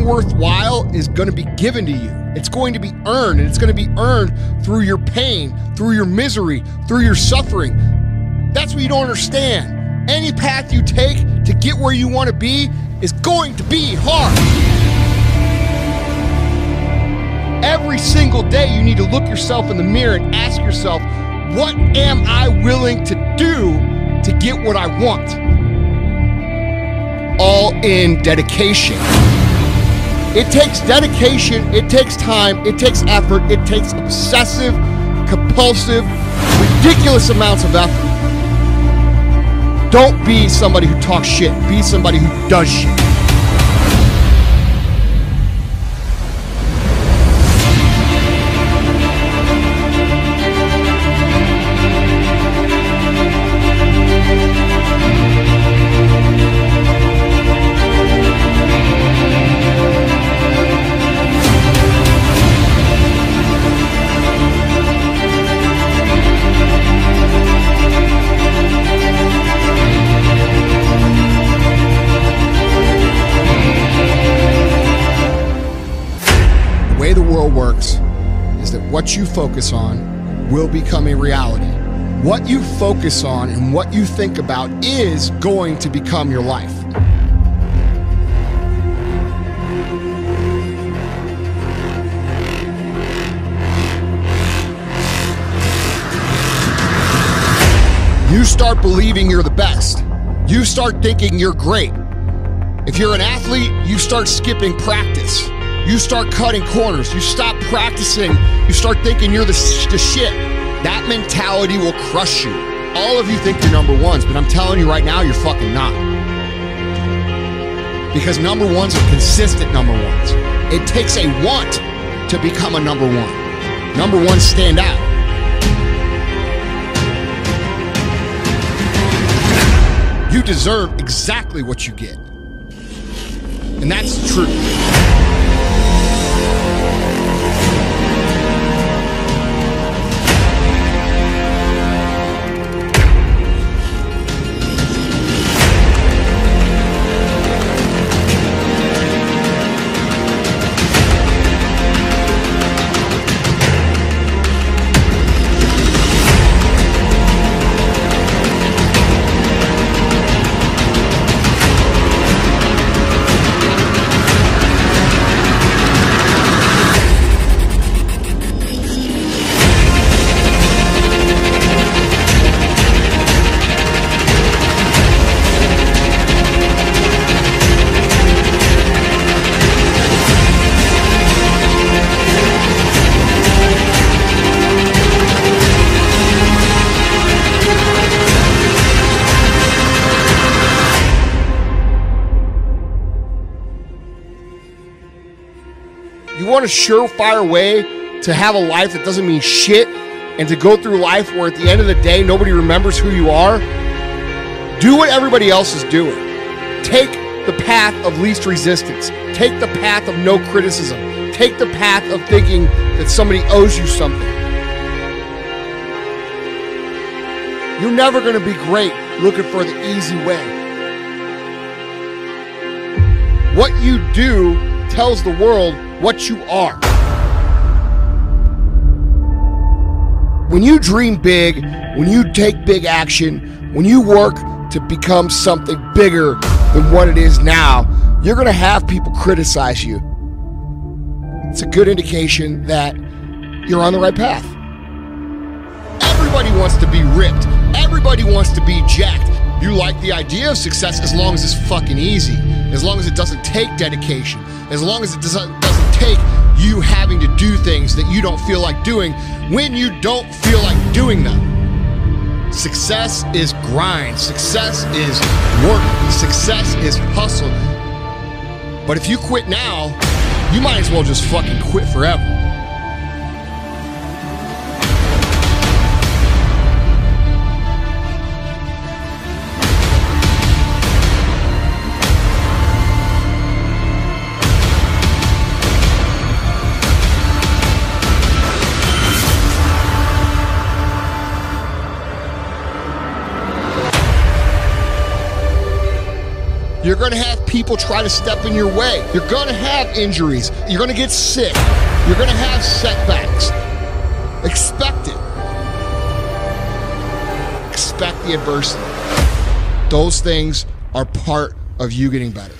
Anything worthwhile is going to be given to you. It's going to be earned, and it's going to be earned through your pain, through your misery, through your suffering. That's what you don't understand. Any path you take to get where you want to be is going to be hard. Every single day, you need to look yourself in the mirror and ask yourself, what am I willing to do to get what I want? All in dedication. It takes dedication, it takes time, it takes effort, it takes obsessive, compulsive, ridiculous amounts of effort. Don't be somebody who talks shit, be somebody who does shit. You focus on will become a reality. What you focus on and what you think about is going to become your life. You start believing you're the best. You start thinking you're great. If you're an athlete, you start skipping practice. You start cutting corners. You stop practicing. You start thinking you're the, sh- the shit. That mentality will crush you. All of you think you're number ones, but I'm telling you right now, you're fucking not. Because number ones are consistent number ones. It takes a want to become a number one. Number ones stand out. You deserve exactly what you get. And that's the truth. You want a surefire way to have a life that doesn't mean shit and to go through life where at the end of the day nobody remembers who you are? Do what everybody else is doing. Take the path of least resistance. Take the path of no criticism. Take the path of thinking that somebody owes you something. You're never going to be great looking for the easy way. What you do tells the world what you are. When you dream big, when you take big action, when you work to become something bigger than what it is now, you're going to have people criticize you. It's a good indication that you're on the right path. Everybody wants to be ripped. Everybody wants to be jacked. You like the idea of success as long as it's fucking easy, as long as it doesn't take dedication, as long as it doesn't, take you having to do things that you don't feel like doing when you don't feel like doing them. Success is grind, success is work, success is hustle. But if you quit now, you might as well just fucking quit forever. You're going to have people try to step in your way. You're going to have injuries. You're going to get sick. You're going to have setbacks. Expect it. Expect the adversity. Those things are part of you getting better.